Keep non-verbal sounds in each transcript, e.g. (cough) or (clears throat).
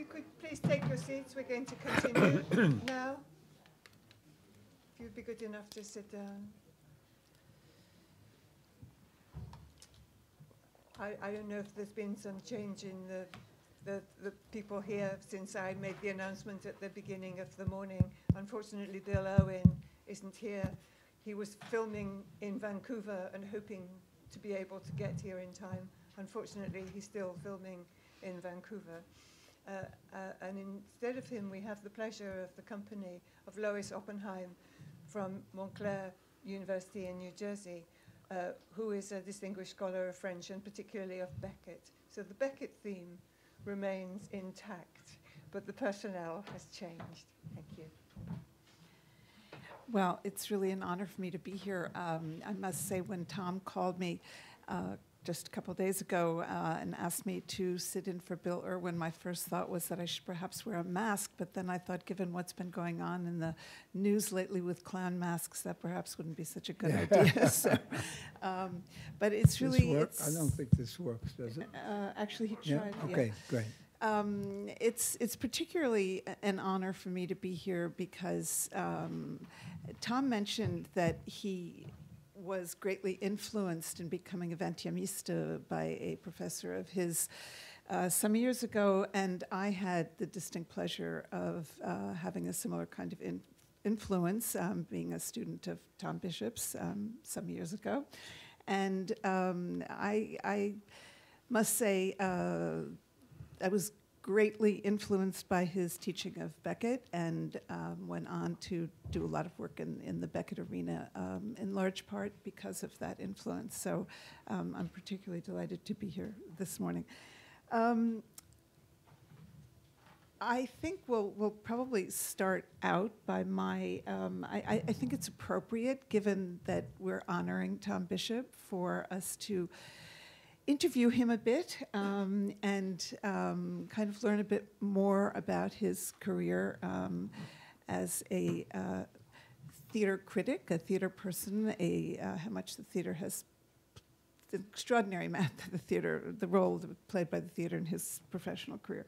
you could please take your seats, we're going to continue (coughs) now. If you'd be good enough to sit down. I, I don't know if there's been some change in the, the, the people here since I made the announcement at the beginning of the morning. Unfortunately, Bill Irwin isn't here. He was filming in Vancouver and hoping to be able to get here in time. Unfortunately, he's still filming in Vancouver. Uh, uh, and instead of him, we have the pleasure of the company of Lois Oppenheim from Montclair University in New Jersey, uh, who is a distinguished scholar of French and particularly of Beckett. So the Beckett theme remains intact, but the personnel has changed. Thank you. Well, it's really an honor for me to be here. Um, I must say, when Tom called me uh, just a couple days ago uh, and asked me to sit in for Bill Irwin, my first thought was that I should perhaps wear a mask. But then I thought, given what's been going on in the news lately with clown masks, that perhaps wouldn't be such a good idea. (laughs) so, um, but it's really, it's, I don't think this works, does it? uh, actually, he tried. yeah. okay, great. Um, it's it's particularly an honor for me to be here because um, Tom mentioned that he was greatly influenced in becoming a vingtiémiste by a professor of his uh, some years ago, and I had the distinct pleasure of uh, having a similar kind of in- influence, um, being a student of Tom Bishop's um, some years ago, and um, I, I must say. Uh, I was greatly influenced by his teaching of Beckett and um, went on to do a lot of work in, in the Beckett arena, um, in large part because of that influence. So um, I'm particularly delighted to be here this morning. Um, I think we'll, we'll probably start out by my. Um, I, I- I think it's appropriate, given that we're honoring Tom Bishop, for us to interview him a bit um, and um, kind of learn a bit more about his career um, as a uh, theater critic, a theater person, a uh, how much the theater has the extraordinary (laughs) amount that the theater, the role played by the theater in his professional career.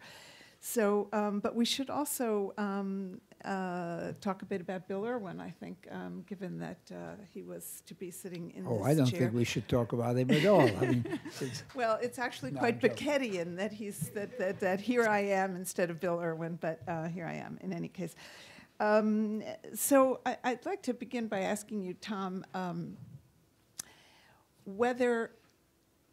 So, um, but we should also um, uh, talk a bit about Bill Irwin, I think, um, given that uh, he was to be sitting in Oh, I don't chair. think we should talk about him at all. I mean, (laughs) it's- Well, it's actually No, quite. Beckettian that he's that, that, that here I am instead of Bill Irwin, but uh, here I am in any case. Um, so I, I'd like to begin by asking you, Tom, um, whether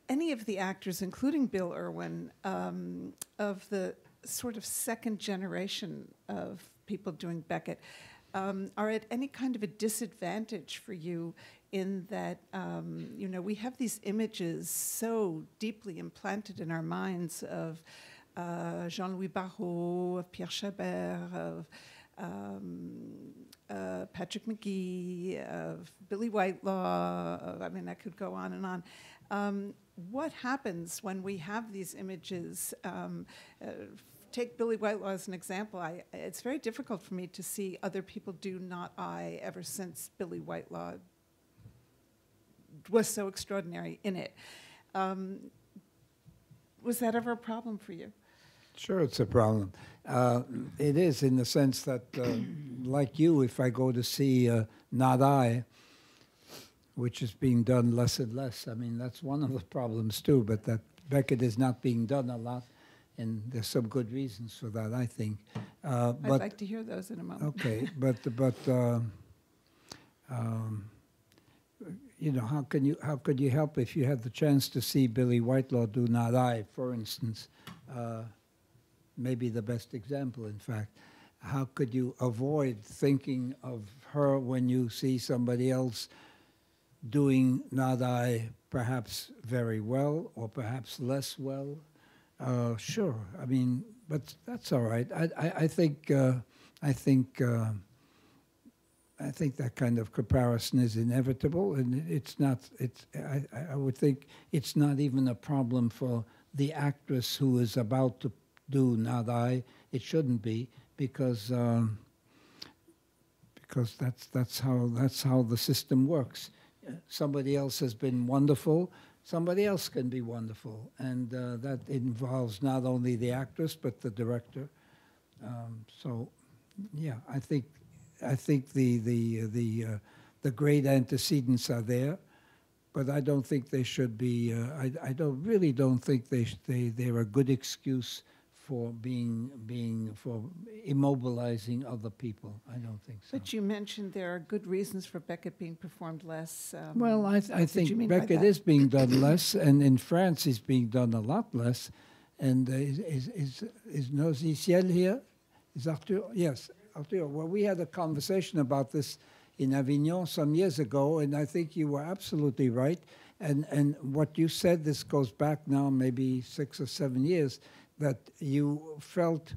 any of the actors, including Bill Irwin, um, of the sort of second generation of people doing Beckett, um, are at any kind of a disadvantage for you in that, um, you know, we have these images so deeply implanted in our minds of uh, Jean Louis Barrault, of Pierre Chabert, of um, uh, Patrick Magee, of Billie Whitelaw, of, I mean, I could go on and on. What happens when we have these images? Um, uh, take Billie Whitelaw as an example. I, it's very difficult for me to see other people do not I ever since Billie Whitelaw was so extraordinary in it. Um, was that ever a problem for you? Sure, it's a problem. Uh, it is in the sense that, uh, like you, if I go to see uh, Not I, which is being done less and less, I mean, that's one of the problems too, but that Beckett is not being done a lot, and there's some good reasons for that, I think. Uh, I'd but like to hear those in a moment. Okay, (laughs) but but uh, um, you know how can you how could you help if you had the chance to see Billie Whitelaw do Not I, for instance, uh, maybe the best example, in fact. How could you avoid thinking of her when you see somebody else doing Not I perhaps very well or perhaps less well? Uh, sure, I mean, but that's all right. I I, I think uh, I think. Uh, I think that kind of comparison is inevitable, and it's not. It's. I, I would think it's not even a problem for the actress who is about to do Not I. It shouldn't be because um, because that's that's how that's how the system works. Uh, Somebody else has been wonderful, somebody else can be wonderful, and uh, that involves not only the actress but the director. Um, so, yeah, I think I think the the the uh, the great antecedents are there, but I don't think they should be. Uh, I I don't really don't think they they they're a good excuse for being being for immobilizing other people. I don't think so. But you mentioned there are good reasons for Beckett being performed less. um, Well, I, th- I what did you think Beckett is being done less, and in France it's being done a lot less. And uh, is, is, is, is Nauzyciel here? Is Arthur? Yes, Arthur. Well, we had a conversation about this in Avignon some years ago, and I think you were absolutely right. And, and what you said, this goes back now maybe six or seven years, that you felt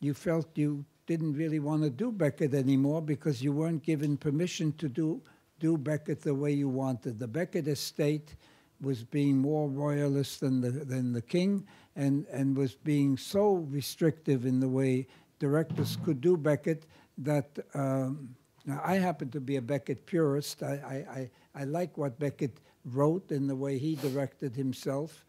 you felt you didn't really want to do Beckett anymore because you weren't given permission to do do Beckett the way you wanted. The Beckett estate was being more royalist than the than the king, and and was being so restrictive in the way directors could do Beckett that. Um, now, I happen to be a Beckett purist. I, I, I, I like what Beckett wrote and the way he directed himself,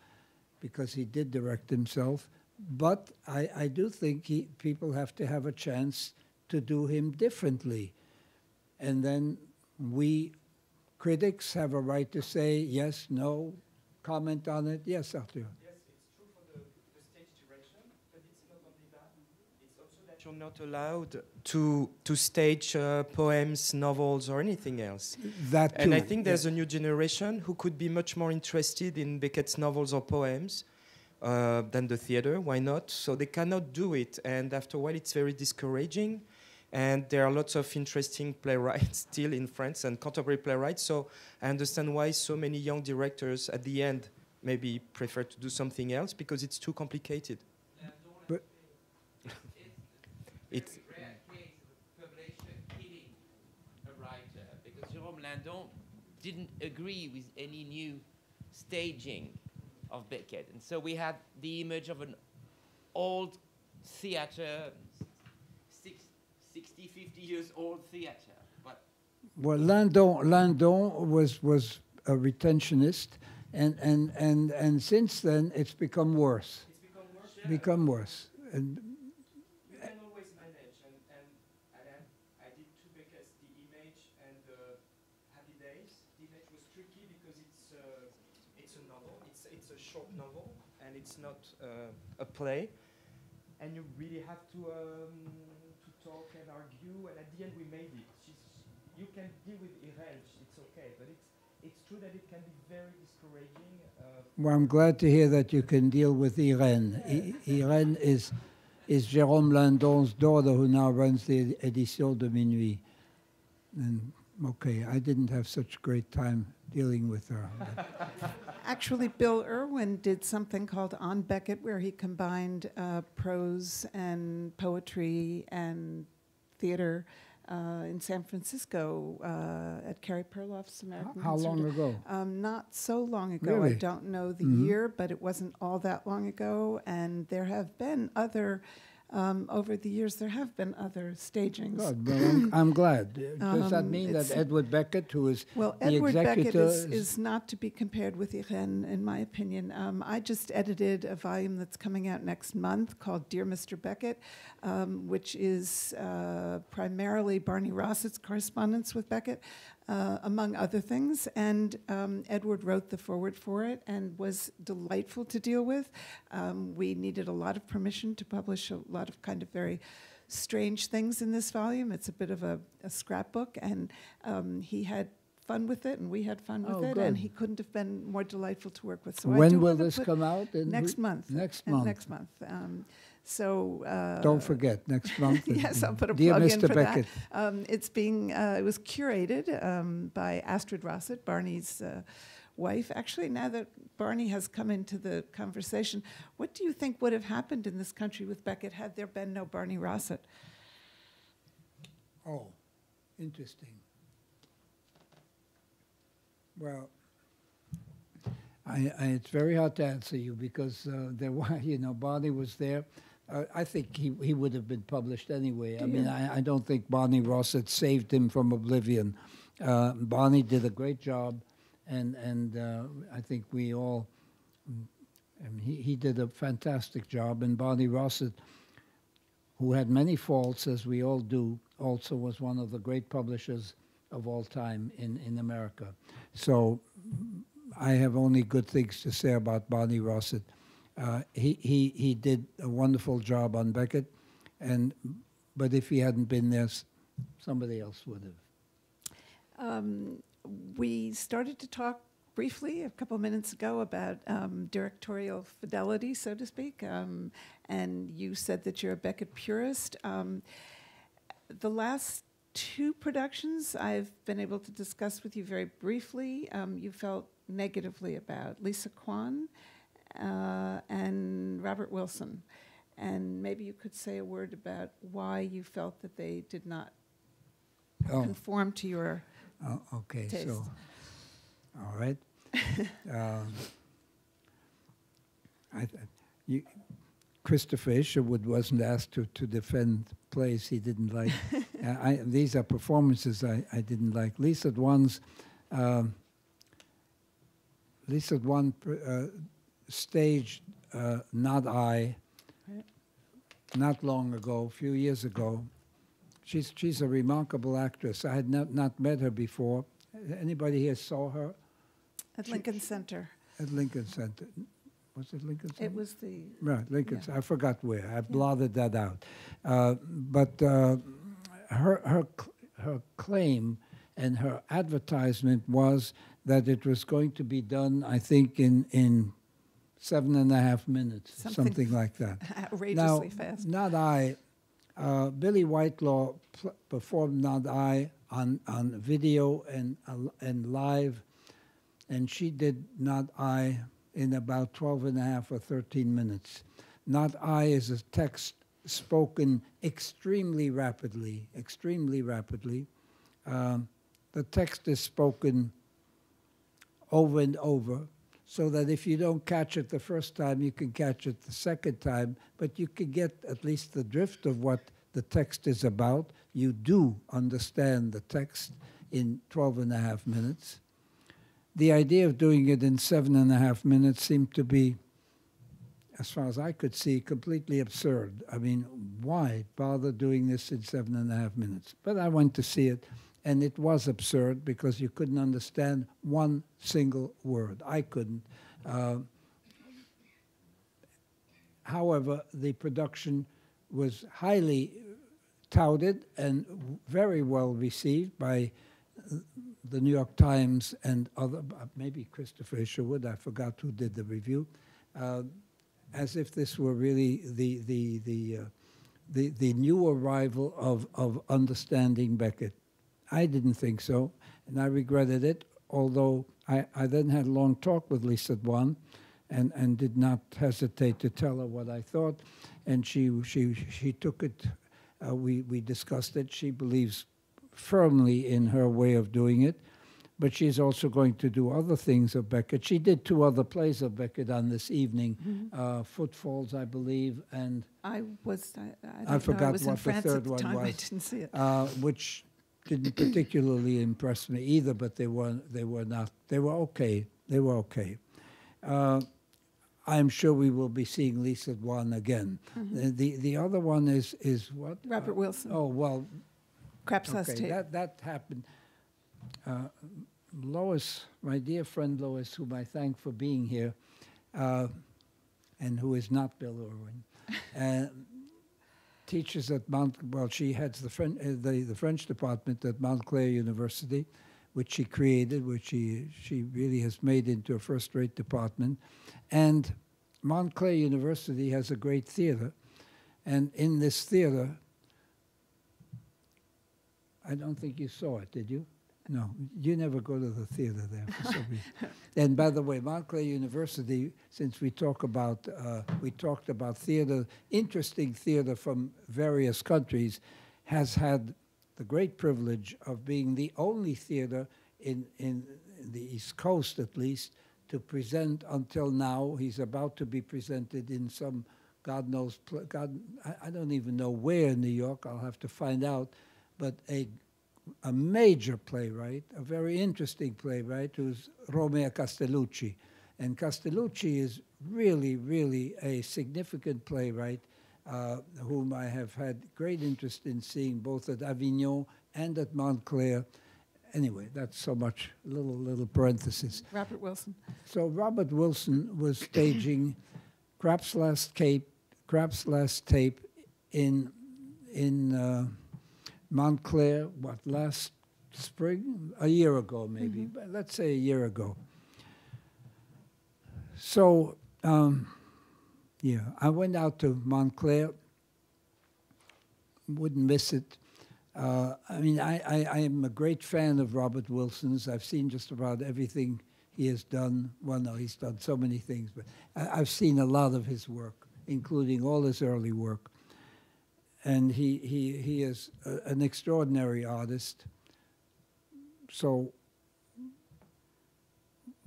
because he did direct himself. But I, I do think he, people have to have a chance to do him differently. And then we critics have a right to say yes, no, comment on it. Yes, Arthur. Yes, it's true for the, the stage direction, but it's not only that. It's also that you're not allowed to to stage uh, poems, novels, or anything else. That too. And I think there's a new generation who could be much more interested in Beckett's novels or poems uh, than the theater. Why not? So they cannot do it, and after a while, it's very discouraging. And there are lots of interesting playwrights (laughs) still in France and contemporary playwrights. So I understand why so many young directors at the end maybe prefer to do something else because it's too complicated. But- It's rare case of a publication killing a writer because Jérôme Lindon didn't agree with any new staging of Beckett. And so we had the image of an old theater, six, 60, 50 years old theater. But Well, Lindon, Lindon was, was a retentionist, and, and, and, and since then it's become worse. it's become worse. Become worse. And You can always manage, and, and, and I, I did two Beckett's, the image and the Happy Days. The image was tricky because it's uh, it's a novel, it's it's a short novel, and it's not uh, a play, and you really have to um, to talk and argue, and at the end we made it. She's, you can deal with Irene, it's okay, but it's it's true that it can be very discouraging. Uh, well, I'm glad to hear that you can deal with Irene. I, Irene is, is Jérôme Lindon's daughter who now runs the Édition de Minuit. And okay, I didn't have such great time dealing with her. (laughs) Actually, Bill Irwin did something called On Beckett, where he combined uh, prose and poetry and theater uh, in San Francisco uh, at Carey Perloff's American How long ago? Um, not so long ago. Really? I don't know the Mhm. year, but it wasn't all that long ago. And there have been other, um, over the years, there have been other stagings. Good. Well, I'm, (clears throat) I'm glad. Does that Um, mean that Edward Beckett, who is Well, the Edward Beckett is- is not to be compared with Irene, in my opinion. Um, I just edited a volume that's coming out next month called Dear Mr. Beckett, um, which is uh, primarily Barney Rosset's correspondence with Beckett, uh, among other things. And um, Edward wrote the foreword for it and was delightful to deal with. Um, we needed a lot of permission to publish a lot of kind of very strange things in this volume. It's a bit of a, a scrapbook, and um, he had fun with it, and we had fun with Oh, it, good. and he couldn't have been more delightful to work with. So I when will this come out? Next month. Next month. Next month. So uh, Don't forget, next (laughs) month. yes, I'll put a Dear plug Mr. in for Beckett. that. Um, it's being uh, it was curated um, by Astrid Rosset, Barney's uh, wife. Actually, now that Barney has come into the conversation, what do you think would have happened in this country with Beckett had there been no Barney Rosset? Oh, interesting. Well, I, I, it's very hard to answer you because uh, there were, (laughs) you know, Barney was there. Uh, I think he, he would have been published anyway. I mean. I, I don't think Barney Rosset saved him from oblivion. Uh, Barney did a great job, and and uh, I think we all. he he did a fantastic job, and Barney Rosset, who had many faults as we all do, also was one of the great publishers of all time in in America. So, I have only good things to say about Barney Rosset. Uh, he he he did a wonderful job on Beckett, and but if he hadn't been there, somebody else would have. Um, we started to talk briefly a couple minutes ago about um, directorial fidelity, so to speak, um, and you said that you're a Beckett purist. Um, the last two productions I've been able to discuss with you very briefly, um, you felt negatively about Lisa Dwan uh, and Robert Wilson. And maybe you could say a word about why you felt that they did not Oh, conform to your oh, okay. taste. So, all right. (laughs) um, I, th- you, Christopher Isherwood wasn't asked to, to defend plays he didn't like. (laughs) Uh, I, these are performances I, I didn't like. Lisa Dwan's, um, Lisa Dwan pr- uh, staged uh, Not I Right. not long ago, a few years ago. She's, she's a remarkable actress. I had not, not met her before. Anybody here saw her At She- Lincoln Center. at Lincoln Center? Was it Lincoln Center? It was the, Right, Lincoln. Yeah. I forgot where. I blotted that out. Uh, but uh, her her cl- her claim and her advertisement was that it was going to be done. I think in in seven and a half minutes, Something something, like that. (laughs) outrageously now, fast. Not I. Uh, Billie Whitelaw performed Not I on on video and uh, and live, and she did Not I in about 12 and a half or 13 minutes. Not I is a text spoken extremely rapidly, extremely rapidly. Um, the text is spoken over and over, so that if you don't catch it the first time, you can catch it the second time, but you can get at least the drift of what the text is about. You do understand the text in 12 and a half minutes. The idea of doing it in seven and a half minutes seemed to be, as far as I could see, completely absurd. I mean, why bother doing this in seven and a half minutes? But I went to see it, and it was absurd because you couldn't understand one single word. I couldn't. Uh, however, the production was highly touted and very well received by the New York Times and other, uh, maybe Christopher Isherwood, I forgot who did the review, uh, as if this were really the, the, the, uh, the, the new arrival of, of understanding Beckett. I didn't think so, and I regretted it, although I, I then had a long talk with Lisa Dwan and, and did not hesitate to tell her what I thought. And she, she, she took it, uh, we, we discussed it. She believes firmly in her way of doing it, but she's also going to do other things of Beckett. She did two other plays of Beckett on this evening uh, Footfalls, I believe, and I was, I, I, I don't know, I forgot was in what the France third at the one time. I was. didn't see it. uh, which didn't particularly impress me either, but they were they were not they were okay. They were okay. Uh, I'm sure we will be seeing Lisa Dwan again. The, the the other one is is what Robert Uh, Wilson, Oh well, Craps okay, Tape. that that happened. Uh, Lois, my dear friend Lois, whom I thank for being here, uh, and who is not Bill Irwin, (laughs) uh, teaches at Mount. Well, she heads the French uh, the, the French department at Montclair University, which she created, which she she really has made into a first-rate department, and Montclair University has a great theater, and in this theater. I don't think you saw it, did you? No, you never go to the theater there. For some reason. (laughs) and by the way, Montclair University, since we talk about uh, we talked about theater, interesting theater from various countries, has had the great privilege of being the only theater in, in, in the East Coast, at least, to present until now. He's about to be presented in some God knows, God, I, I don't even know where in New York. I'll have to find out, but a a major playwright, a very interesting playwright, who's Romeo Castellucci. And Castellucci is really, really a significant playwright uh, whom I have had great interest in seeing both at Avignon and at Montclair. Anyway, that's so much, little, little parenthesis. Robert Wilson. So Robert Wilson was staging Krapp's last tape, Krapp's last tape in in uh, Montclair. What last spring? A year ago, maybe. But let's say a year ago. So um, yeah, I went out to Montclair. Wouldn't miss it. Uh, I mean, I, I, I am a great fan of Robert Wilson's. I've seen just about everything he has done. Well, no, he's done so many things, but I, I've seen a lot of his work, including all his early work. And he, he, he is a, an extraordinary artist. So,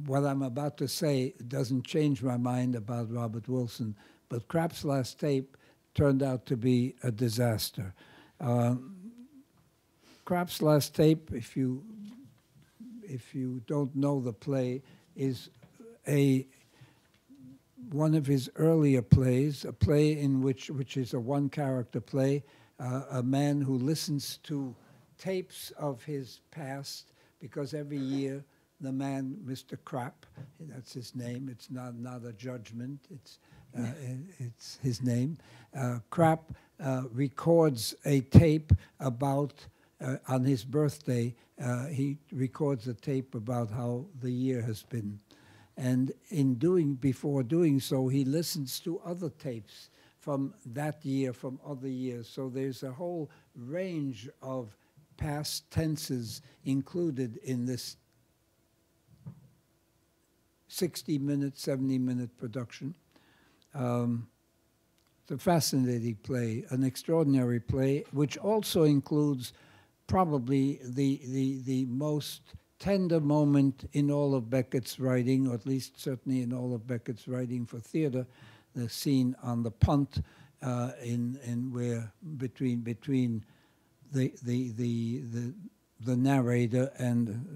what I'm about to say doesn't change my mind about Robert Wilson, but Krapp's last tape turned out to be a disaster. Um, last tape, if you if you don't know the play, is a one of his earlier plays, a play in which which is a one character play, uh, a man who listens to tapes of his past because every year the man, Mr. Krapp, that's his name. It's not not a judgment. It's uh, it's his name. Uh, uh, records a tape about uh, on his birthday, uh, he records a tape about how the year has been. And in doing, before doing so, he listens to other tapes from that year, from other years. So there's a whole range of past tenses included in this 60 minute, 70 minute production. Um, it's a fascinating play, an extraordinary play, which also includes probably the, the, the most tender moment in all of Beckett's writing, or at least certainly in all of Beckett's writing for theater, the scene on the punt uh, in, in where between, between the, the, the, the, the narrator and,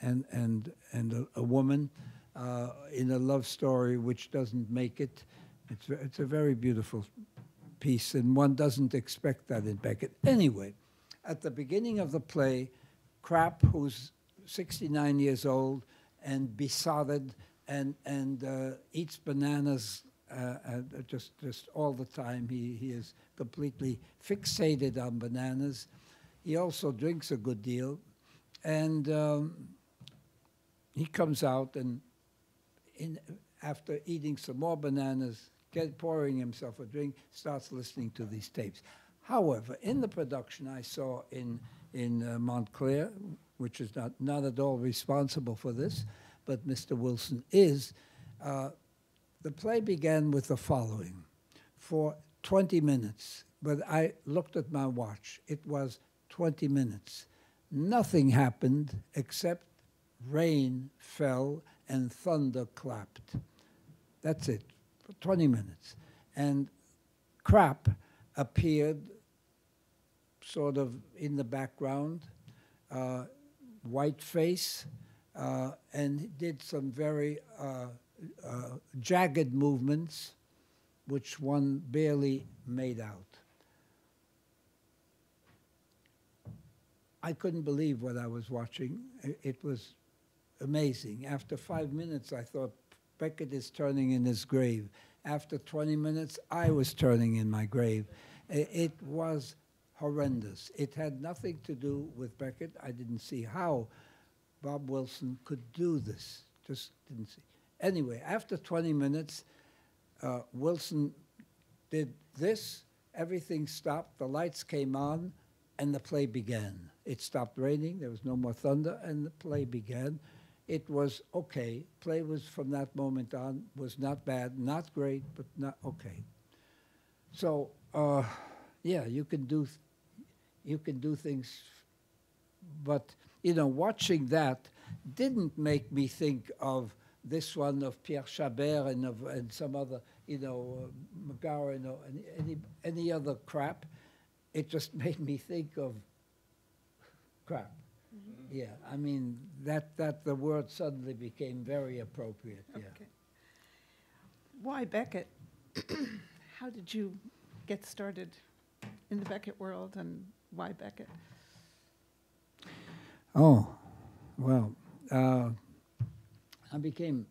and, and, and a, a woman uh, in a love story which doesn't make it. It's, it's a very beautiful piece, and one doesn't expect that in Beckett. Anyway, at the beginning of the play, Krapp, who's 69 years old and besotted and, and uh, eats bananas uh, just, just all the time. He, he is completely fixated on bananas. He also drinks a good deal. And um, he comes out and in, after eating some more bananas, get, pouring himself a drink, starts listening to these tapes. However, in the production I saw in, in uh, Montclair, which is not, not at all responsible for this, but Mr. Wilson is, uh, the play began with the following. For 20 minutes, but I looked at my watch, it was 20 minutes. Nothing happened except rain fell and thunder clapped. That's it, for 20 minutes. And Krapp appeared sort of in the background, uh, white face, uh, and did some very uh, uh, jagged movements, which one barely made out. I couldn't believe what I was watching. It, was amazing. After five minutes, I thought Beckett is turning in his grave. After 20 minutes, I was turning in my grave. It was horrendous. It had nothing to do with Beckett. I didn't see how Bob Wilson could do this. Just didn't see. Anyway, after 20 minutes, uh, Wilson did this. Everything stopped. The lights came on, and the play began. It stopped raining. There was no more thunder, and the play began. It was okay. Play was from that moment on was not bad, not great, but not okay. So uh, yeah, you can do you can do things, but you know, watching that didn't make me think of this one of Pierre Chabert and of and some other, you know, uh, MacGowran or any, any any other crap. It just (laughs) made me think of crap. Yeah, I mean, that, that the word suddenly became very appropriate, yeah. Okay. Why Beckett? (coughs) How did you get started in the Beckett world and why Beckett? Oh, well, uh, I became,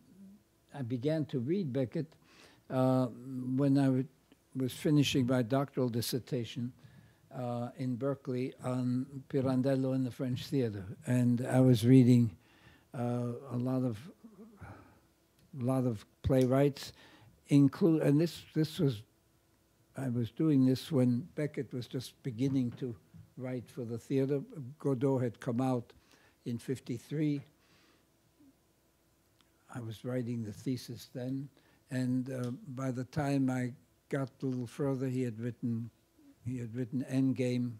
I began to read Beckett uh, when I was finishing my doctoral dissertation uh, in Berkeley on Pirandello in the French theater, and I was reading uh, a lot of, a lot of playwrights, include, and this this was, I was doing this when Beckett was just beginning to write for the theater. Godot had come out in 53. I was writing the thesis then, and uh, by the time I got a little further, he had written he had written Endgame,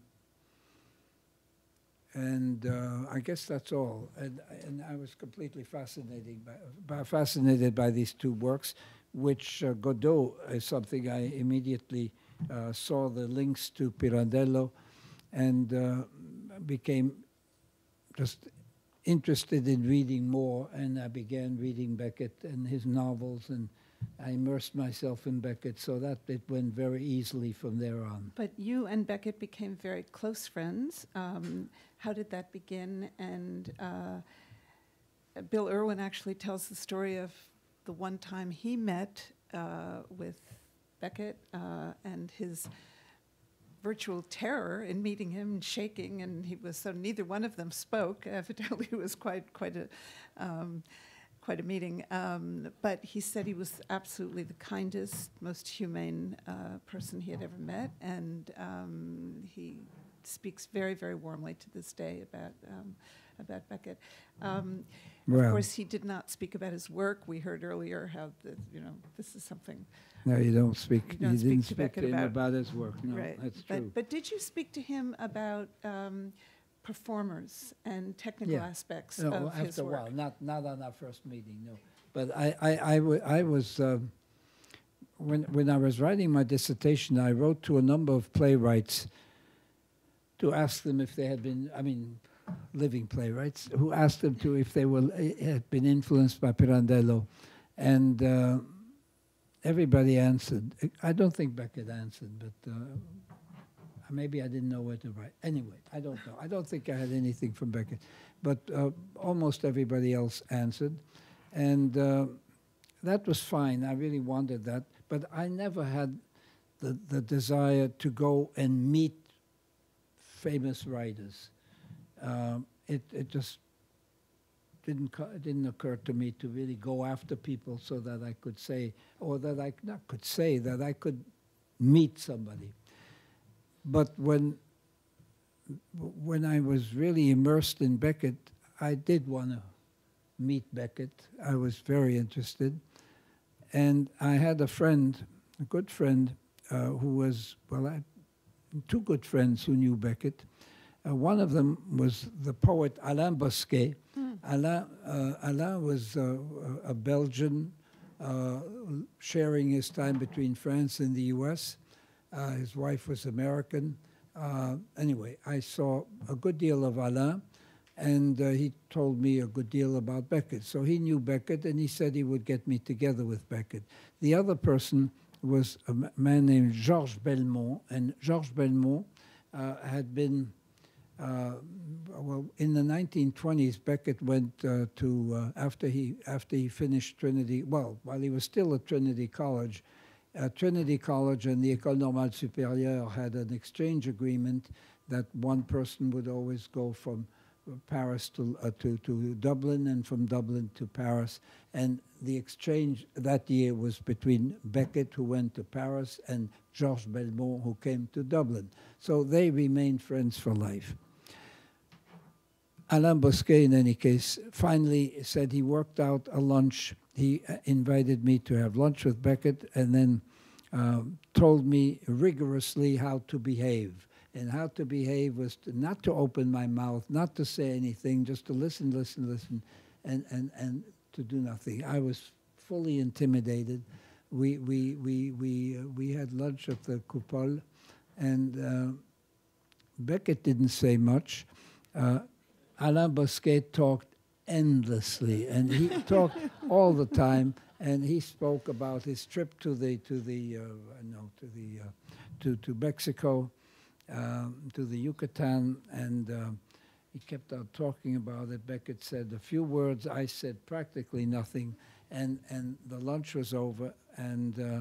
and uh, I guess that's all. And, and I was completely fascinated by, by fascinated by these two works, which uh, Godot is something I immediately uh, saw the links to Pirandello, and uh, became just interested in reading more, and I began reading Beckett and his novels, and I immersed myself in Beckett, so that it went very easily from there on. But you and Beckett became very close friends. Um, how did that begin? And uh, Bill Irwin actually tells the story of the one time he met uh, with Beckett uh, and his virtual terror in meeting him and shaking, and he was so neither one of them spoke. (laughs) Evidently, it was quite quite a um, quite a meeting. Um, but he said he was absolutely the kindest, most humane uh, person he had ever met, and um, he speaks very, very warmly to this day about um, about Beckett. Um, of course, he did not speak about his work. We heard earlier how the, you know this is something No, you don't speak. You don't speak didn't to speak Beckett to him about- about his work. No, right. that's but, true. But did you speak to him about um, performers and technical Yeah. aspects No, of his after a while, not not on our first meeting, no. But I I I, I was um, when when I was writing my dissertation, I wrote to a number of playwrights to ask them if they had been, I mean, living playwrights, who asked them to if they were eh, had been influenced by Pirandello, and uh, everybody answered. I don't think Beckett answered, but. Uh, Maybe I didn't know where to write. Anyway, I don't know. I don't think I had anything from Beckett, but uh, almost everybody else answered, and uh, that was fine. I really wanted that, but I never had the the desire to go and meet famous writers. Um, it it just didn't didn't occur to me to really go after people so that I could say, or that I not could say that I could meet somebody. But when when I was really immersed in Beckett, I did want to meet Beckett. I was very interested, and I had a friend, a good friend, uh, who was well, I, two good friends who knew Beckett. Uh, one of them was the poet Alain Bosquet. Alain, uh, Alain was uh, a Belgian uh, sharing his time between France and the U.S. Uh, his wife was American. Uh, anyway, I saw a good deal of Alain, and uh, he told me a good deal about Beckett. So he knew Beckett, and he said he would get me together with Beckett. The other person was a man named Georges Belmont, and Georges Belmont uh, had been, well, in the 1920s, Beckett went uh, to, uh, after, he, after he finished Trinity, well, while he was still at Trinity College, uh, Trinity College and the École Normale Supérieure had an exchange agreement that one person would always go from uh, Paris to, uh, to, to Dublin and from Dublin to Paris. And the exchange that year was between Beckett, who went to Paris, and Georges Belmont, who came to Dublin. So they remained friends for life. Alain Bosquet, in any case, finally said he worked out a lunch. He uh, invited me to have lunch with Beckett and then uh, told me rigorously how to behave. And how to behave was to, not to open my mouth, not to say anything, just to listen, listen, listen, and, and, and to do nothing. I was fully intimidated. We, we, we, we, uh, we had lunch at the Coupole, and uh, Beckett didn't say much. Uh, Alain Bosquet talked endlessly, and he (laughs) talked all the time. And he spoke about his trip to the to the uh, no to the uh, to to Mexico, to the Yucatan, and uh, he kept on talking about it. Beckett said a few words. I said practically nothing, and and the lunch was over. And uh,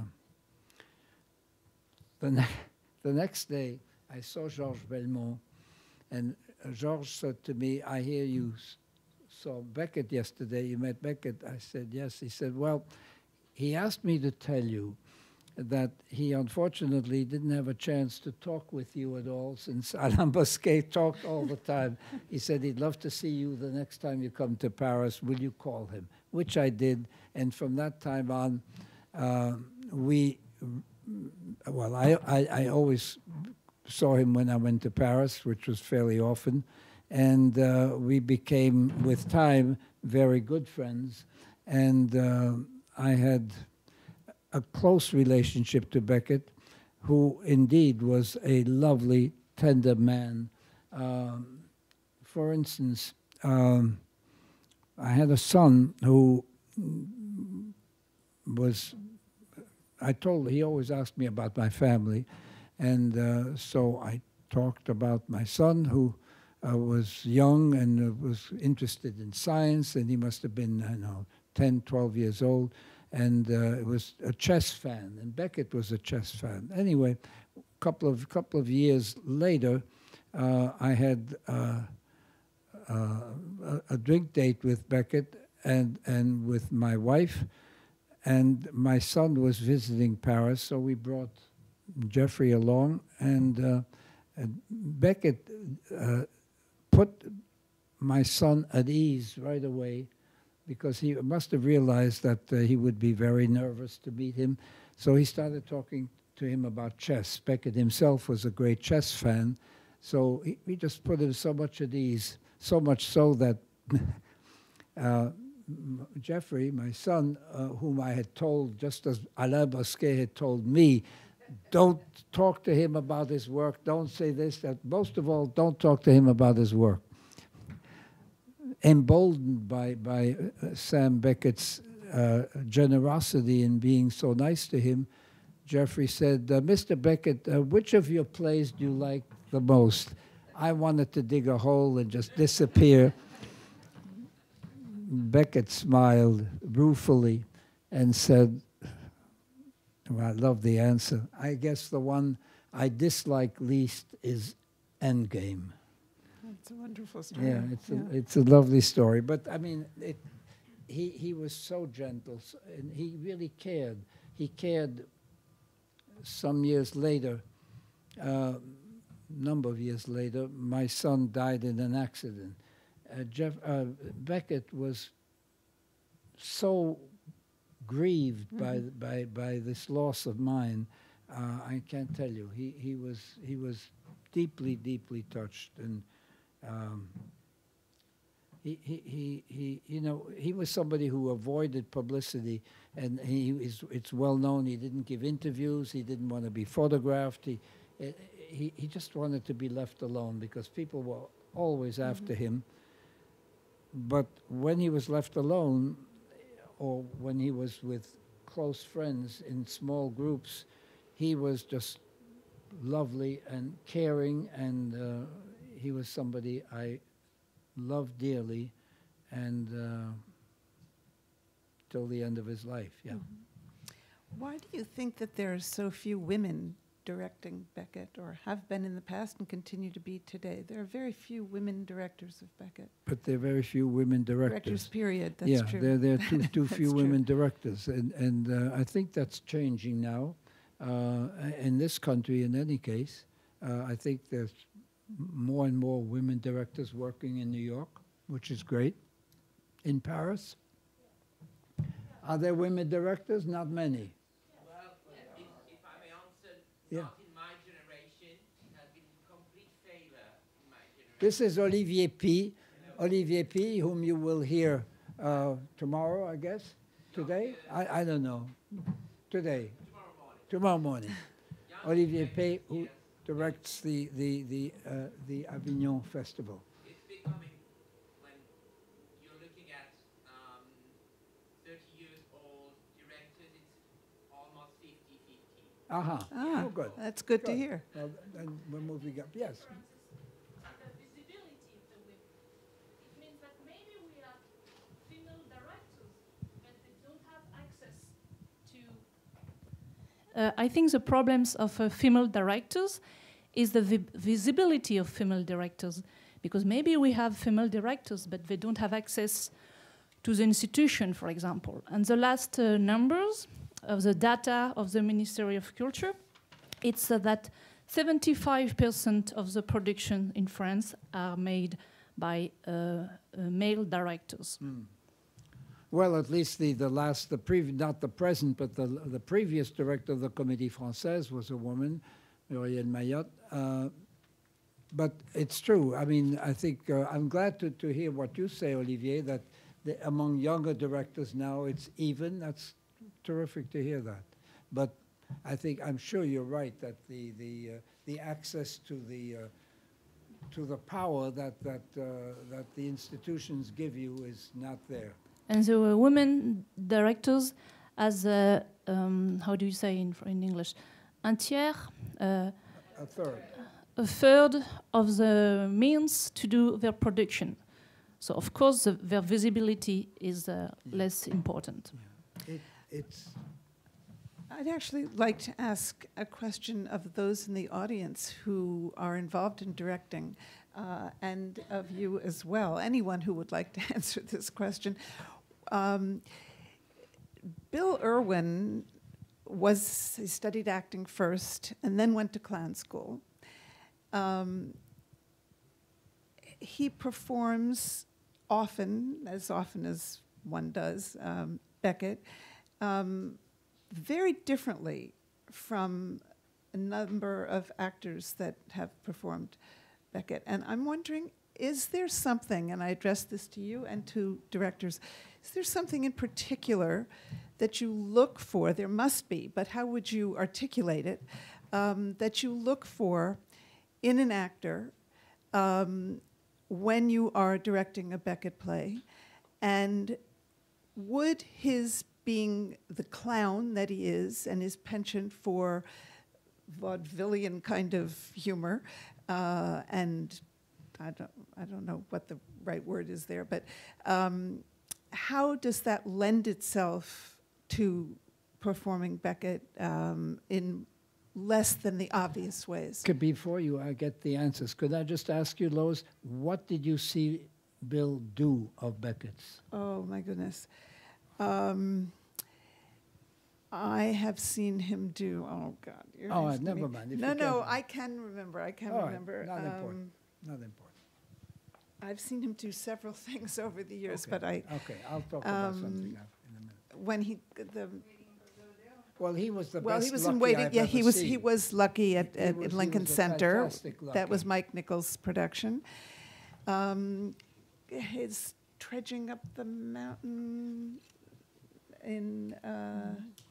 the ne- (laughs) the next day, I saw Georges Belmont, and uh, Georges said to me, "I hear you saw Beckett yesterday. You met Beckett." I said, "Yes." He said, "Well, he asked me to tell you." That he unfortunately didn't have a chance to talk with you at all since (laughs) Alain Bosquet talked all the time. He said he'd love to see you the next time you come to Paris. Will you call him? Which I did, and from that time on, uh, we well, I, I, I always saw him when I went to Paris, which was fairly often, and uh, we became, with time, very good friends. And uh, I had a close relationship to Beckett, who indeed was a lovely, tender man. Um, for instance, um, I had a son who was I told he always asked me about my family, and uh, so I talked about my son who uh, was young and uh, was interested in science, and he must have been I know 10, 12 years old, and uh, was a chess fan, and Beckett was a chess fan. Anyway, a couple of couple of years later, uh, I had. Uh, uh, a, drink date with Beckett and, and with my wife, and my son was visiting Paris, so we brought Jeffrey along, and, uh, and Beckett uh, put my son at ease right away because he must have realized that uh, he would be very nervous to meet him. So he started talking to him about chess. Beckett himself was a great chess fan, so he, he just put him so much at ease, so much so that (laughs) uh, Jeffrey, my son, uh, whom I had told, just as Alain Bosquet had told me, don't talk to him about his work, don't say this, that. Most of all, don't talk to him about his work. Emboldened by, by uh, Sam Beckett's uh, generosity in being so nice to him, Jeffrey said, uh, Mr. Beckett, uh, which of your plays do you like the most? I wanted to dig a hole and just disappear. Beckett smiled ruefully and said, well, I love the answer. I guess the one I dislike least is Endgame. It's a wonderful story. Yeah, it's a, it's a lovely story. But I mean, it, he he was so gentle, s- and he really cared. He cared. Some years later, uh, number of years later, my son died in an accident. Uh, Jeff uh, Beckett was so grieved by th- by by this loss of mine. Uh, I can't tell you. He he was he was deeply deeply touched and. Um, he, he, he, he, you know, he was somebody who avoided publicity, and he is, it's well known he didn't give interviews, he didn't want to be photographed, he, eh, he, he just wanted to be left alone because people were always after him. But when he was left alone, or when he was with close friends in small groups, he was just lovely and caring, and uh, he was somebody I loved dearly, and uh, till the end of his life. Yeah. Why do you think that there are so few women directing Beckett, or have been in the past and continue to be today? There are very few women directors of Beckett. But there are very few women Directors, directors. period. That's yeah, true. there there are too (laughs) too few true. women directors, and and uh, I think that's changing now. Uh, in this country, in any case, uh, I think there's more and more women directors working in New York, which is great. In Paris, are there women directors? Not many. Well, if, if I may answer, Yeah. in my generation, it has been complete failure in my generation. This is Olivier Py Olivier Py, whom you will hear uh, tomorrow, I guess. Today? I, I don't know. Today. Tomorrow morning. Olivier Py, who directs the, the, the, uh, the Avignon Festival. It's becoming, when you're looking at um, 30 years old directors, it's almost 50 50. Uh-huh. Ah, oh, good. That's good, good, to hear. Well, then we're moving up. Yes. Uh, I think the problems of uh, female directors is the vi- visibility of female directors, because maybe we have female directors, but they don't have access to the institution, for example. And the last uh, numbers of the data of the Ministry of Culture, it's uh, that 75% of the production in France are made by uh, uh, male directors. Hmm. Well, at least the, the last, the previous, not the present, but the, the previous director of the Comédie Française was a woman, Muriel Mayette. Uh, but it's true. I mean, I think uh, I'm glad to, to hear what you say, Olivier, that the, among younger directors now it's even. That's terrific to hear that. But I think I'm sure you're right that the the uh, the access to the uh, to the power that that uh, that the institutions give you is not there. And the uh, women directors, as a, um, how do you say in, in English, un tiers, uh, A third. a third of the means to do their production. So of course the, their visibility is uh, less important. It, it's I'd actually like to ask a question of those in the audience who are involved in directing, uh, and of you as well. Anyone who would like to (laughs) answer this question. Um, Bill Irwin was he studied acting first, and then went to clown school. Um, he performs often, as often as one does, um, Beckett. Um, very differently from a number of actors that have performed Beckett. And I'm wondering, is there something, and I address this to you and to directors, is there something in particular that you look for? There must be, but how would you articulate it? Um, that you look for in an actor um, when you are directing a Beckett play? And would his being the clown that he is and his penchant for vaudevillian kind of humor uh, and I don't, I don't know what the right word is there, but um, how does that lend itself to performing Beckett um, in less than the obvious ways? Could before you I get the answers, could I just ask you, Lois, what did you see Bill do of Beckett's? Oh my goodness. Um, I have seen him do. Oh God! You're Oh, never me. mind, if No, no, I can remember. I can All right, remember. not important. Um, Not important. I've seen him do several (laughs) things over the years, Okay, but I Okay, I'll talk about um, something now in a minute. when he the Well, he was the well best he was in waiting. I've yeah, he was he was lucky at, at, was- at Lincoln Center. That was. Mike Nichols' production. Um, his trudging up the mountain in uh, Wha-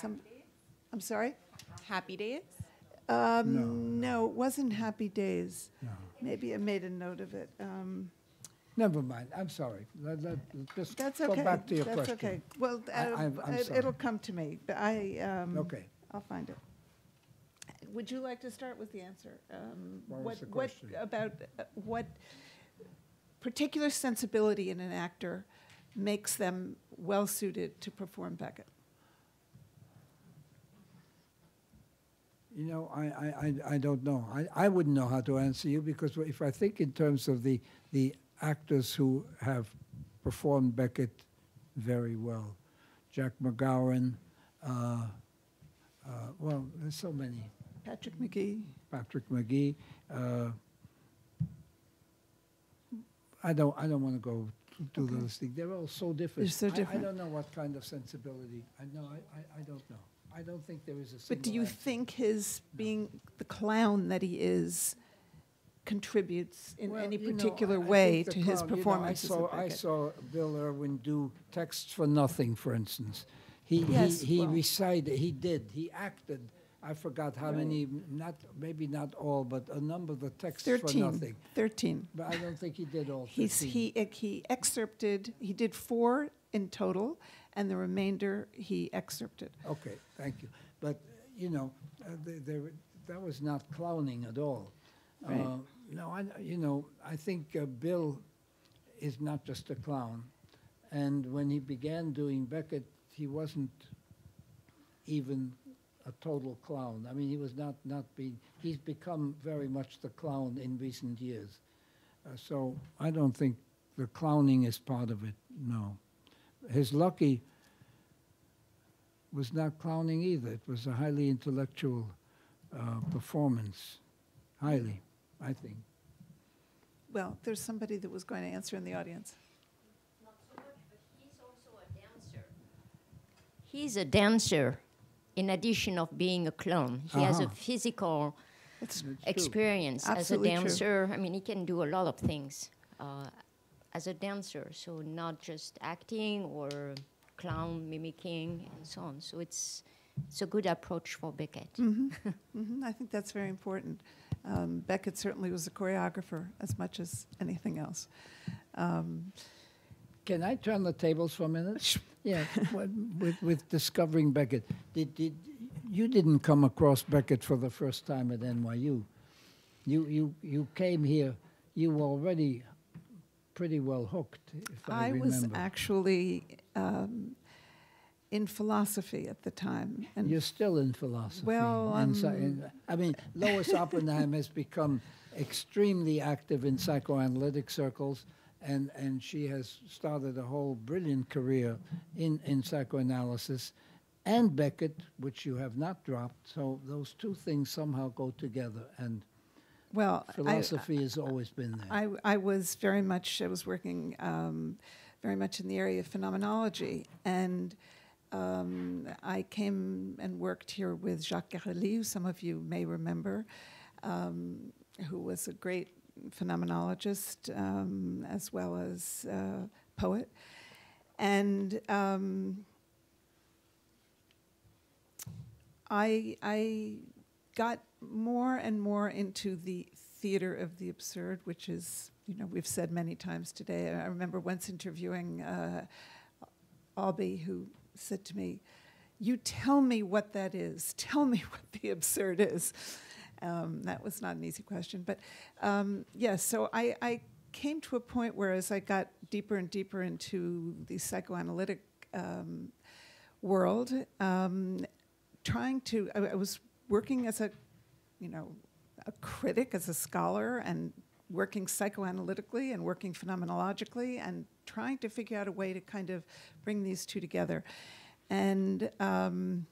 some. I'm sorry. Happy Days? Um, no, it wasn't Happy Days. No. Maybe I made a note of it. Um, Never mind, I'm sorry. Let, let, just that's go okay. back to your that's question. okay. Well, I- uh, I'm- I'm it, sorry. it'll come to me. But I. Um, Okay, I'll find it. Would you like to start with the answer? Um, What was the what about uh, what particular sensibility in an actor makes them well suited to perform Beckett? You know, I, I, I, I don't know. I, I wouldn't know how to answer you because if I think in terms of the, the actors who have performed Beckett very well, Jack MacGowran, uh, uh, well, there's so many. Patrick Magee. Patrick Magee. Uh, I don't. I don't want to go to, to Okay. the listing. They're all so different. They're so I- I, don't know what kind of sensibility. I know. I, I, I don't know. I don't think there is a. But do you think his being the clown that he is contributes in Well, any know, particular I way to his clown- you know, I saw, I saw Bill Irwin do texts for nothing, for instance. He Yes, he, he well- recited. He did. He acted. I forgot how many. Not maybe not all, but a number of the texts for 13. nothing. 13. But I don't think he did all. He's, 13. he, he excerpted, he did four in total, and the remainder he excerpted. Okay, thank you. but you know, uh, they, they, were- that was not clowning at all. Right. Uh, no, I, you know, I think uh, Bill is not just a clown, and when he began doing Beckett, he wasn't even a total clown. I mean, he was not not being. He's become very much the clown in recent years. Uh, so I don't think the clowning is part of it. No, his Lucky was not clowning either. It was a highly intellectual uh, performance, highly, I think. Well, there's somebody that was going to answer in the audience. Not so much, but he's also a dancer. He's a dancer, in addition of being a clown. He has a Uh-huh. physical It's It's true. experience as a dancer. I mean, he can do a lot of things uh, as a dancer, so not just acting or clown mimicking and so on. So it's it's a good approach for Beckett. hmm (laughs) I think that's very important. Um, Beckett certainly was a choreographer as much as anything else. Um, Can I turn the tables for a minute? (laughs) Yeah, (laughs) when- with, with discovering Beckett, did, did you didn't come across Beckett for the first time at NYU? You you you came here. You were already pretty well hooked, if I, I remember. was actually um, in philosophy at the time, and You're still in philosophy. Well, um, and- I mean, Lois (laughs) Oppenheim has become extremely active in psychoanalytic circles, and, and she has started a whole brilliant career in, in psychoanalysis, and Beckett, which you have not dropped. So those two things somehow go together, and well, I- philosophy has always been there. I, I was very much, I was working um, very much in the area of phenomenology. And um, I came and worked here with Jacques Garelli, who some of you may remember, um, who was a great phenomenologist um, as well as uh, poet. And um, I, I got more and more into the theater of the absurd, which is, you know, we've said many times today. I remember once interviewing uh, Albee, who said to me, You tell me what that is. Tell me (laughs) what the absurd is. Um, that was not an easy question. But um, yes, so I, I came to a point where as I got deeper and deeper into the psychoanalytic um, world, um, trying to, I, I was working as a, you know, a critic, as a scholar, and working psychoanalytically and working phenomenologically, and trying to figure out a way to kind of bring these two together. And um,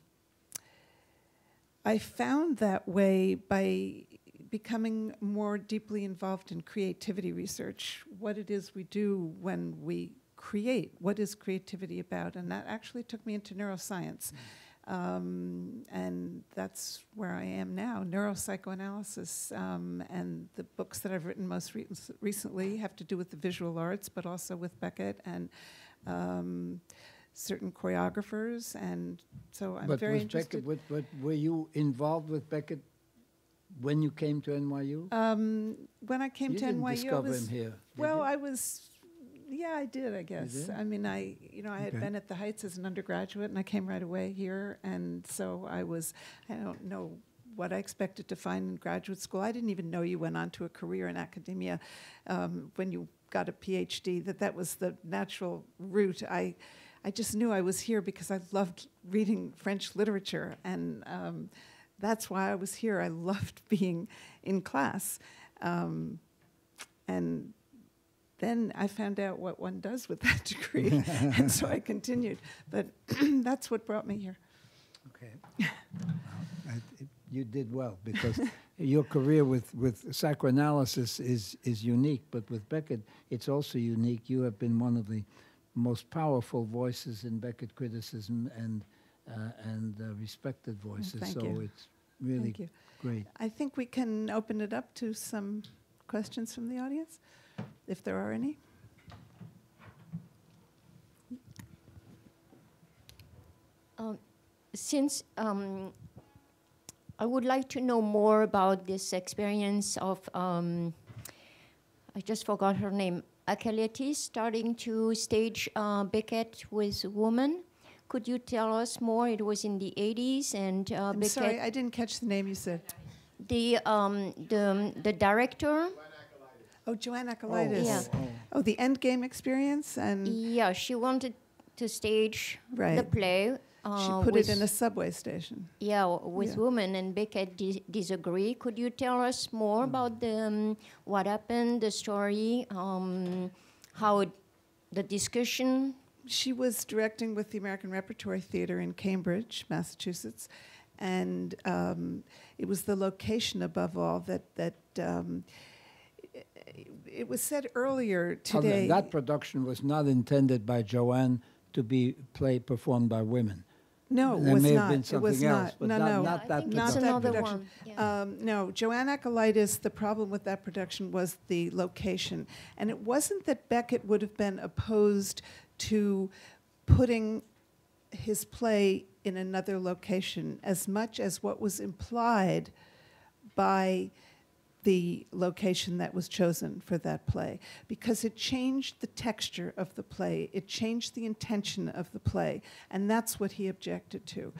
I found that way by becoming more deeply involved in creativity research, what it is we do when we create, what is creativity about? And that actually took me into neuroscience. Um, and that's where I am now, neuropsychoanalysis. Um, and the books that I've written most re- recently have to do with the visual arts, but also with Beckett and um, certain choreographers. And so I'm but very interested. Beckett, what, what, were you involved with Beckett when you came to NYU? Um, when I came you to NYU, I discover was, him here. did well? I was, yeah, I did, I guess. I mean, I, you know, I had Okay. been at the Heights as an undergraduate, and I came right away here, and so I was, I don't know what I expected to find in graduate school. I didn't even know you went on to a career in academia um, when you got a PhD. That that was the natural route. I, I just knew I was here because I loved reading French literature, and um, that's why I was here. I loved being in class. Um, and then I found out what one does with that (laughs) degree, and so I continued. But (clears throat) that's what brought me here. Okay. (laughs) Well, I- you did well because your career with, with psychoanalysis is, is unique, but with Beckett, it's also unique. You have been one of the most powerful voices in Beckett criticism and, uh, and uh, respected voices. thank so you. it's really Thank you. great. I think we can open it up to some questions from the audience, if there are any. Um, since um, I would like to know more about this experience of, um, I just forgot her name, Akalaitis starting to stage uh, Beckett with women. Could you tell us more? It was in the 80s, and uh, I'm Beckett, sorry, I didn't catch the name you said. the um, the the director. Oh, Joanne Akalaitis. Yeah. Oh, the Endgame experience, and Yeah, she wanted to stage the Right. play. she uh, put with, it in a subway station. yeah w- with Yeah. women, and Beckett dis- disagree. Could you tell us more about the um, what happened, the story, um, how it, the discussion? She was directing with the American Repertory Theater in Cambridge, Massachusetts, and um, it was the location above all that that. Um, it was said earlier no, today. That production was not intended by Joanne to be play performed by women. no, it was may have not. been it was else, not. but no, not- no, not that not it's that another production. one. Yeah. Um, no, Joanne Akalaitis, the problem with that production was the location. And it wasn't that Beckett would have been opposed to putting his play in another location as much as what was implied by the location that was chosen for that play because it changed the texture of the play, it changed the intention of the play, and that's what he objected to.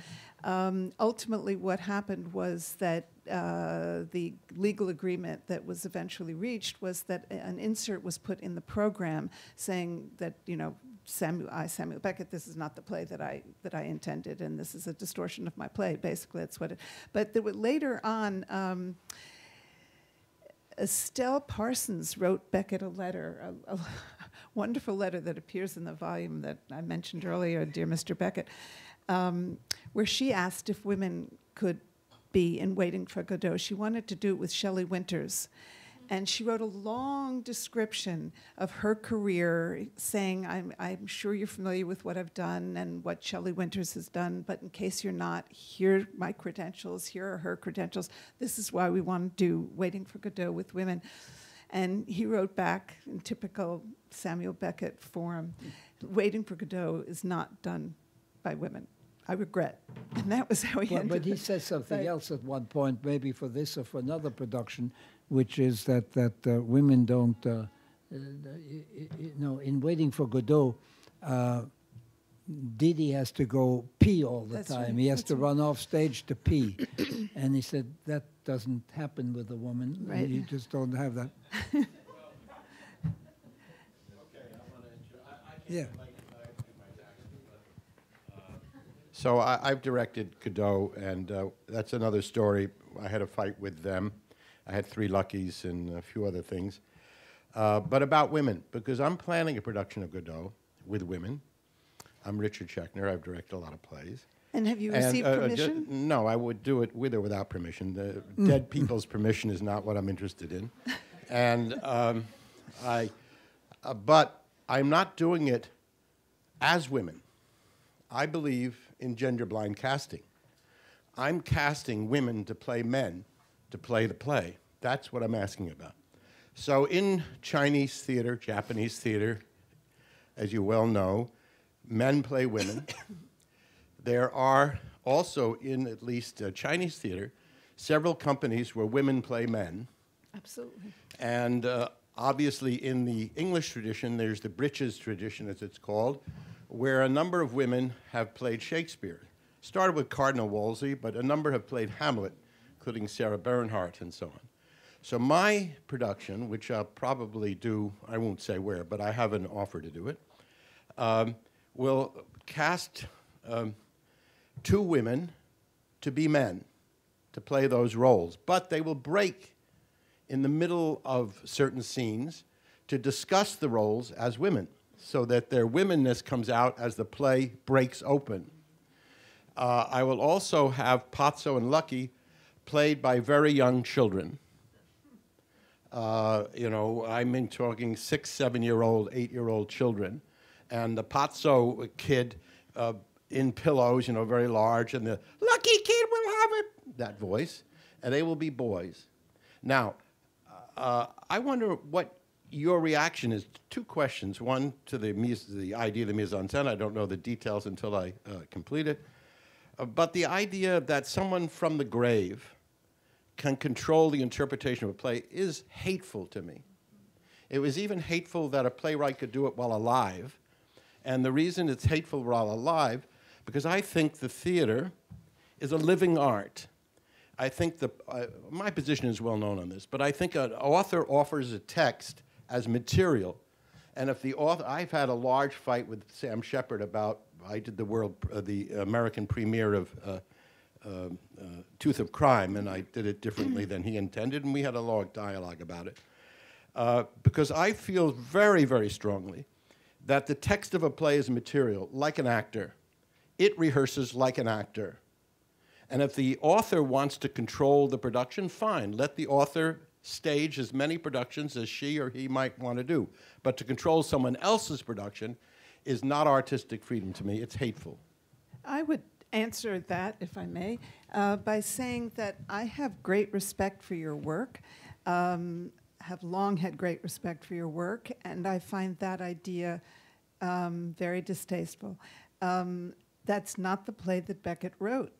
Um, ultimately, what happened was that uh, the legal agreement that was eventually reached was that an insert was put in the program saying that, you know, Samuel, I, Samuel Beckett, this is not the play that I, that I intended, and this is a distortion of my play. Basically, that's what it. But there were, later on, um, Estelle Parsons wrote Beckett a letter, a, a (laughs) wonderful letter that appears in the volume that I mentioned earlier, Dear Mr. Beckett, um, where she asked if women could be in Waiting for Godot. She wanted to do it with Shelley Winters. And she wrote a long description of her career, saying, I'm, I'm sure you're familiar with what I've done and what Shelley Winters has done, but in case you're not, here are my credentials, here are her credentials. This is why we want to do Waiting for Godot with women. And he wrote back in typical Samuel Beckett form Waiting for Godot is not done by women. I regret. And that was how he Well, ended but he said something else at one point, maybe for this or for another production, which is that that uh, women don't, uh, uh, y- y- you know, in waiting for Godot, uh, Didi has to go pee all the That's time. right, He has that's to right. run off stage to pee, (coughs) and he said that doesn't happen with a woman. Right. You just don't have that. (laughs) Yeah. So I, I've directed Godot, and uh, that's another story. I had a fight with them. I had three Luckies and a few other things. Uh, but about women, because I'm planning a production of Godot with women. I'm Richard Schechner. I've directed a lot of plays. And have you And, received uh, uh, permission? no, I would do it with or without permission. The dead people's permission is not what I'm interested in. (laughs) And um, I, uh, but I'm not doing it as women. I believe in gender blind casting. I'm casting women to play men to play the play. That's what I'm asking about. So in Chinese theater, Japanese theater, as you well know, men play women. (coughs) there are also in at least uh, Chinese theater several companies where women play men. Absolutely. And uh, obviously, in the English tradition, there's the breeches tradition, as it's called, where a number of women have played Shakespeare. Started with Cardinal Wolsey, but a number have played Hamlet, including Sarah Bernhardt and so on. So my production, which I'll probably do, I won't say where, but I have an offer to do it, um, will cast um, two women to be men to play those roles, but they will break in the middle of certain scenes to discuss the roles as women so that their womenness comes out as the play breaks open. Uh, I will also have Pozzo and Lucky played by very young children. Uh, you know, I'm in talking six, seven year old, eight year old children. And the Pozzo kid uh, in pillows, you know, very large, and the lucky kid will have it, that voice. And they will be boys. Now, uh, I wonder what your reaction is. Two questions. One to the, the idea of the mise en scène. I don't know the details until I uh, complete it. Uh, but the idea that someone from the grave can control the interpretation of a play is hateful to me. It was even hateful that a playwright could do it while alive. And the reason it's hateful while alive, because I think the theater is a living art. I think the, uh, my position is well known on this, but I think an author offers a text as material. And if the author, I've had a large fight with Sam Shepard about, I did the world, uh, the American premiere of uh, uh, uh, Tooth of Crime, and I did it differently than he intended, and we had a long dialogue about it. Uh, because I feel very, very strongly that the text of a play is material, like an actor. It rehearses like an actor. And if the author wants to control the production, fine. Let the author stage as many productions as she or he might want to do. But to control someone else's production is not artistic freedom to me, it's hateful. I would answer that, if I may, uh, by saying that I have great respect for your work, um, have long had great respect for your work, and I find that idea um, very distasteful. Um, that's not the play that Beckett wrote.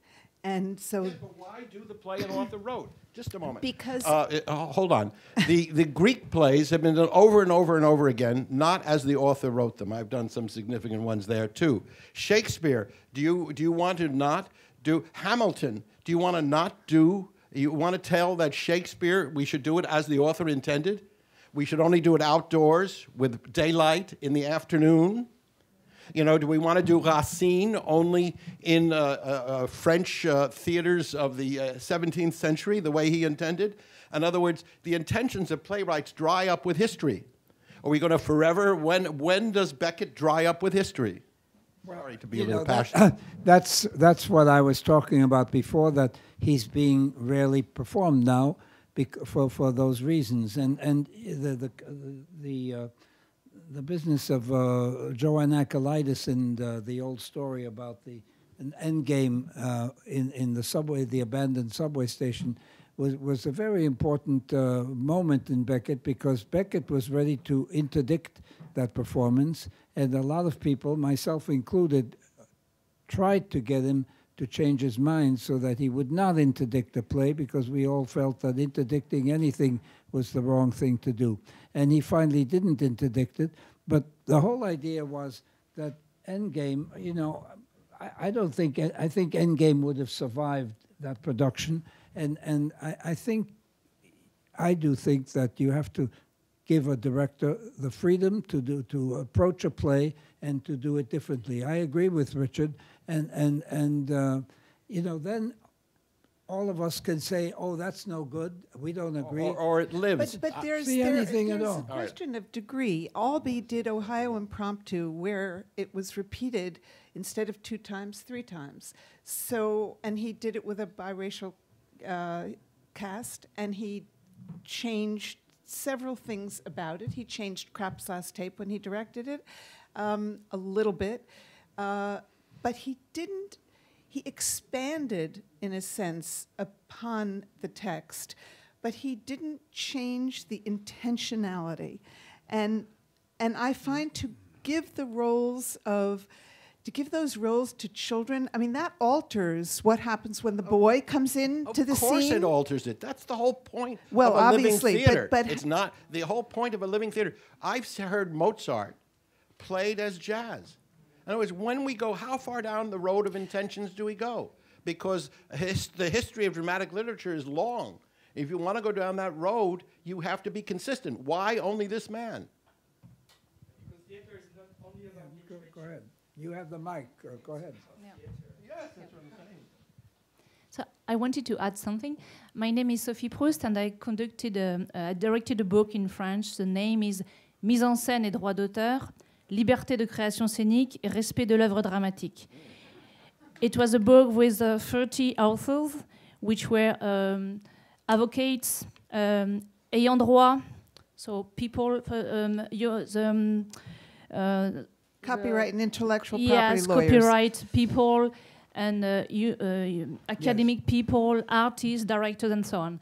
And so, but why do the play an author wrote? Just a moment. Because- Uh, uh, hold on. the, the Greek plays have been done over and over and over again, not as the author wrote them. I've done some significant ones there too. Shakespeare, do you, do you want to not do Hamilton? Do you want to not do, you want to tell that Shakespeare, we should do it as the author intended? We should only do it outdoors with daylight in the afternoon? You know, do we want to do Racine only in uh, uh, uh, French uh, theaters of the 17th uh, century, the way he intended? In other words, the intentions of playwrights dry up with history. Are we going to forever? When, when does Beckett dry up with history? Sorry to be a little know, that- passionate. that's that's what I was talking about before. That he's being rarely performed now, bec- for for those reasons. And and the the the uh, the business of uh, Joanne Akalaitis and uh, the old story about the an end game uh, in in the subway, the abandoned subway station, was was a very important uh, moment in Beckett because Beckett was ready to interdict that performance, and a lot of people, myself included, tried to get him to change his mind so that he would not interdict the play because we all felt that interdicting anything was the wrong thing to do. And he finally didn't interdict it. But the whole idea was that Endgame, you know, I, I don't think, I think Endgame would have survived that production. And, and I, I think, I do think that you have to give a director the freedom to do to approach a play and to do it differently. I agree with Richard, and and and uh, you know then all of us can say, "Oh, that's no good. We don't agree." Or, or it lives. but, but there's, see there- anything at there's all. a All right. question of degree. Albee did Ohio Impromptu, where it was repeated instead of two times, three times. So, and he did it with a biracial uh, cast, and he changed several things about it. He changed Krapp's last tape when he directed it um, a little bit, uh, but he didn't. He expanded, in a sense, upon the text, but he didn't change the intentionality, and and I find to give the roles of to give those roles to children. I mean, that alters what happens when the oh, boy comes in Of to the scene. Of course, it alters it. That's the whole point Well, of a obviously, living but- theater. but- it's not the whole point of a living theater. I've heard Mozart played as jazz. In other words, when we go, how far down the road of intentions do we go? Because his, the history of dramatic literature is long. If you want to go down that road, you have to be consistent. Why only this man? Because theater is not only about Go, go ahead. You have the mic. Uh, go ahead. So I wanted to add something. My name is Sophie Proust, and I conducted, a, I directed a book in French. The name is Mise en scène et droit d'auteur, liberté de création scénique et respect de l'œuvre dramatique. It was a book with uh, 30 authors, which were um, advocates, um, ayant droit, so people, uh, um, the, um, uh, Copyright and intellectual yes, property lawyers. copyright people and uh, you, uh, academic people, artists, directors, and so on.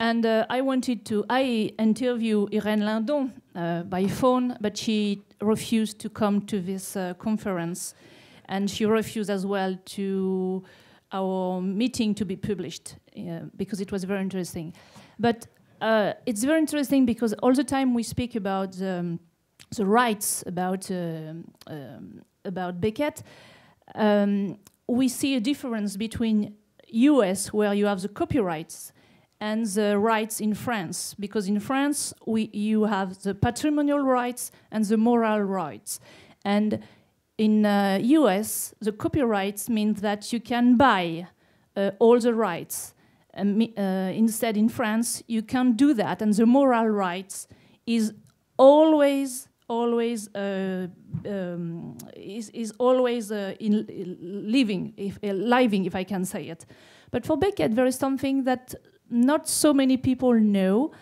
And uh, I wanted to, I interview Irène Lindon uh, by phone, but she refused to come to this uh, conference. And she refused as well to our meeting to be published because it was very interesting. But uh, it's very interesting because all the time we speak about the, um, the rights about um, um, about Beckett. um, we see a difference between US, where you have the copyrights, and the rights in France, because in France we, you have the patrimonial rights and the moral rights, and in uh, US the copyrights means that you can buy uh, all the rights. Uh, instead, in France, you can't do that, and the moral rights is always always uh, um, is, is always uh, in living, if, uh, living, if I can say it. But for Beckett, there is something that not so many people know,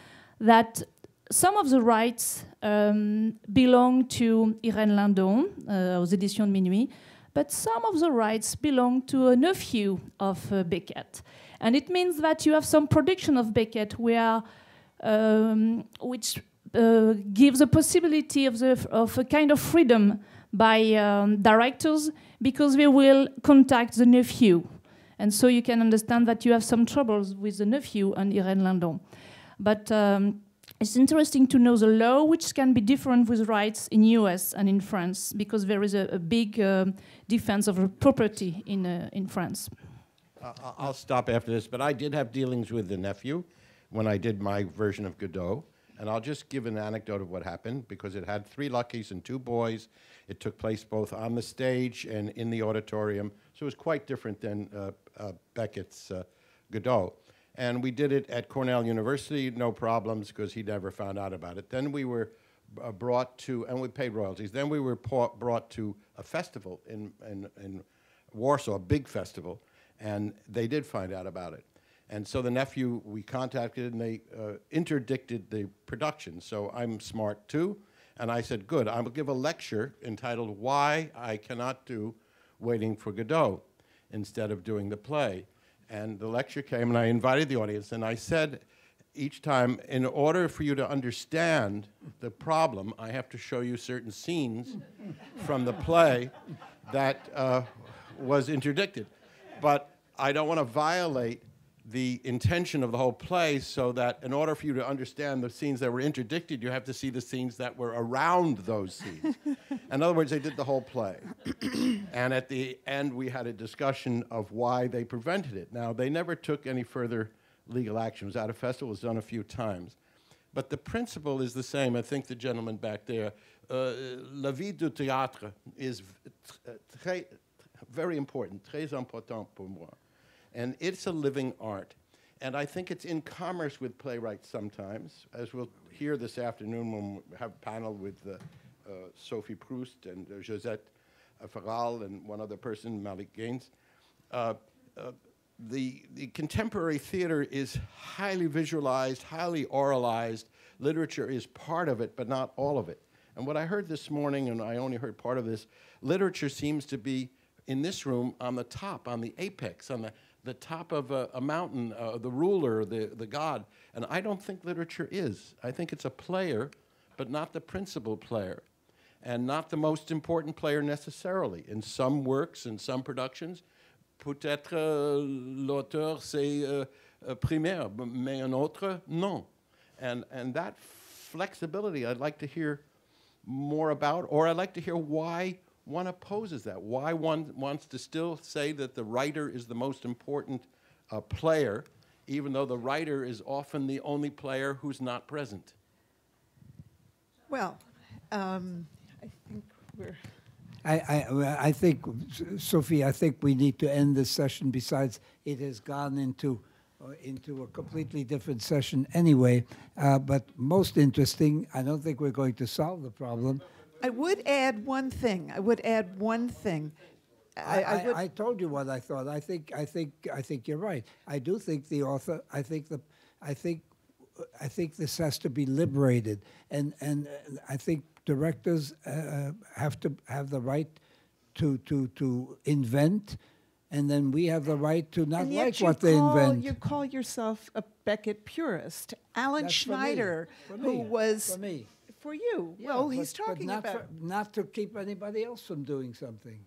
that some of the rights um, belong to Irène Lindon, uh, aux éditions de Minuit, but some of the rights belong to a nephew of uh, Beckett. And it means that you have some production of Beckett where, um, which uh, gives a possibility of, the, of a kind of freedom by um, directors because they will contact the nephew. And so you can understand that you have some troubles with the nephew and Irène Lindon. But um, it's interesting to know the law, which can be different with rights in US and in France, because there is a, a big um, defense of property in, uh, in France. Uh, I'll stop after this, but I did have dealings with the nephew when I did my version of Godot. And I'll just give an anecdote of what happened because it had three luckies and two boys. It took place both on the stage and in the auditorium. So it was quite different than uh, Beckett's uh, Godot. And we did it at Cornell University, no problems, because he never found out about it. Then we were uh, brought to, and we paid royalties. Then we were brought to a festival in, in, in Warsaw, a big festival, and they did find out about it. And so the nephew we contacted and they uh, interdicted the production. So I'm smart too. And I said, good, I will give a lecture entitled Why I Cannot Do Waiting for Godot instead of doing the play. And the lecture came and I invited the audience and I said each time, in order for you to understand the problem, I have to show you certain scenes from the play that uh, was interdicted. But I don't want to violate the intention of the whole play so that in order for you to understand the scenes that were interdicted, you have to see the scenes that were around those scenes. (laughs) in other words, they did the whole play. (clears throat) and at the end, we had a discussion of why they prevented it. Now, they never took any further legal action. It was at a festival, it was done a few times. But the principle is the same. I think the gentleman back there, uh, la vie du théâtre is très, very important, très important pour moi. And it's a living art. And I think it's in commerce with playwrights sometimes, as we'll hear this afternoon when we have a panel with uh, uh, Sophie Proust and uh, Josette uh, Féral and one other person, Malik Gaines. Uh, uh, the, the contemporary theater is highly visualized, highly oralized. Literature is part of it, but not all of it. And what I heard this morning, and I only heard part of this, literature seems to be in this room on the top, on the apex, on the the top of a, a mountain, uh, the ruler, the, the god. And I don't think literature is. I think it's a player, but not the principal player, and not the most important player necessarily. In some works, in some productions, peut-être uh, l'auteur c'est uh, primaire, mais un autre, non. And, and that flexibility I'd like to hear more about, or I'd like to hear why one opposes that. Why one wants to still say that the writer is the most important uh, player, even though the writer is often the only player who's not present? Well, um, I think we're. I, I, I think, Sophie, I think we need to end this session. Besides, it has gone into uh, into a completely different session anyway. Uh, but most interesting, I don't think we're going to solve the problem. I would add one thing. I would add one thing. I, I, I, I, told you what I thought. I think I think I think you're right. I do think the author. I think the. I think. I think this has to be liberated, and and I think directors uh, have to have the right to to to invent, and then we have the right to not like what they invent. You call yourself a Beckett purist. Alan That's Schneider, who was for you. Yeah, well, he's talking but about for, not to keep anybody else from doing something.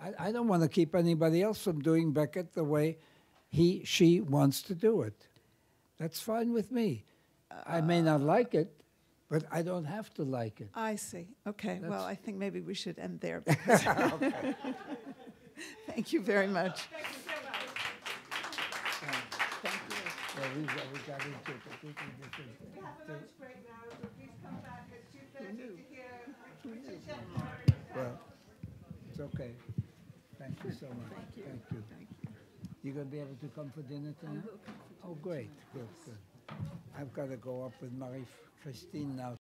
I, I don't want to keep anybody else from doing Beckett the way he she wants to do it. That's fine with me. Uh, I may not like it, but I don't have to like it. I see. Okay. That's well, I think maybe we should end there. (laughs) (laughs) Thank you very much. Thank you so much. At two thirty to hear Well, it's okay. Thank you so much. Thank you. Thank you. Thank You You're gonna be able to come for dinner tonight? Oh, great, good, good. I've got to go up with Marie Christine now